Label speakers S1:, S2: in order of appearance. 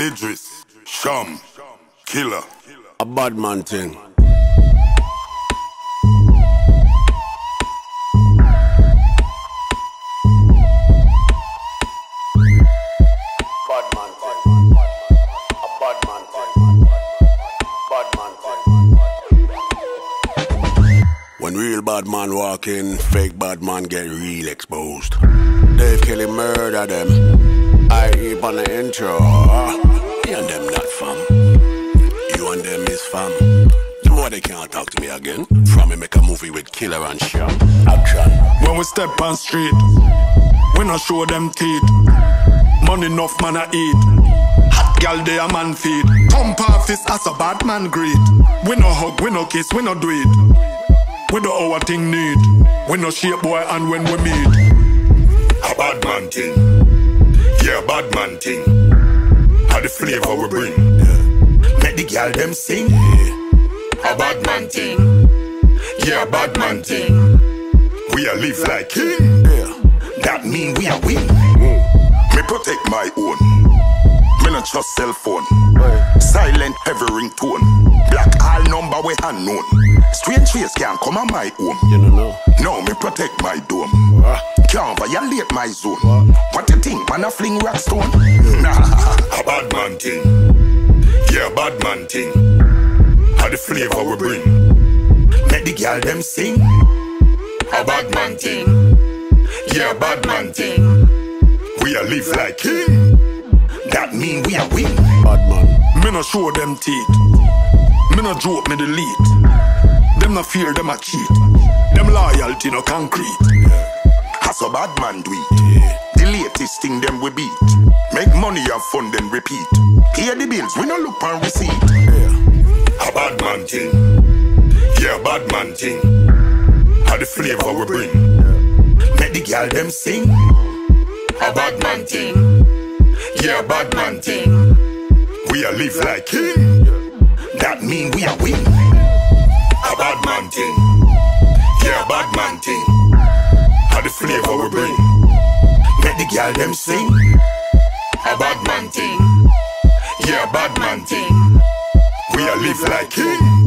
S1: Idris, Cham, Killer.
S2: A bad man thing. When real bad man walk in, fake bad man get real exposed. Dave Kelly murder them. I heap on the intro. You and them not fam. You and them is fam. The more they can't talk to me again. From me make a movie with Killer and Cham. Action.
S3: When we step on street, we not show them teeth. Money enough man I eat. Hot gal they a man feed. Pump office as a bad man greet. We no hug, we no kiss, we no do it. We do our thing need. We no shape boy and when we meet.
S1: A bad man thing. Yeah, bad man thing. How the flavor we bring. Make the girl them sing. A bad man thing. Yeah, bad man thing. We a live like king. That mean we a win. Me protect my own. Me not trust cell phone. Silent heavy ringtone. Black all number we unknown. Strange face can't come on my home.
S2: You don't know.
S1: No, me protect my dome. Can't violate my zone. What you think, man? A fling rock stone? Nah, a bad man thing. Yeah, bad man thing. How the flavor we bring. Make the girl them sing. A bad man thing. Yeah, bad man thing. We a live like king. That mean we a win.
S2: Bad man.
S3: Me no show them teeth. Me no joke, me delete. Them no fear, them a cheat. Them loyalty no concrete.
S1: As a bad man do it. The latest thing them we beat. Make money have fun then repeat. Pay the bills, we no look on receipt. A bad man thing. Yeah, bad man thing. How the flavor we bring. Make the girl them sing. A bad man thing. Yeah, bad man thing. We a live like king. That mean we a win. Flavor bring. The girl them sing. A bad man thing. Yeah, bad man thing. We a live like king.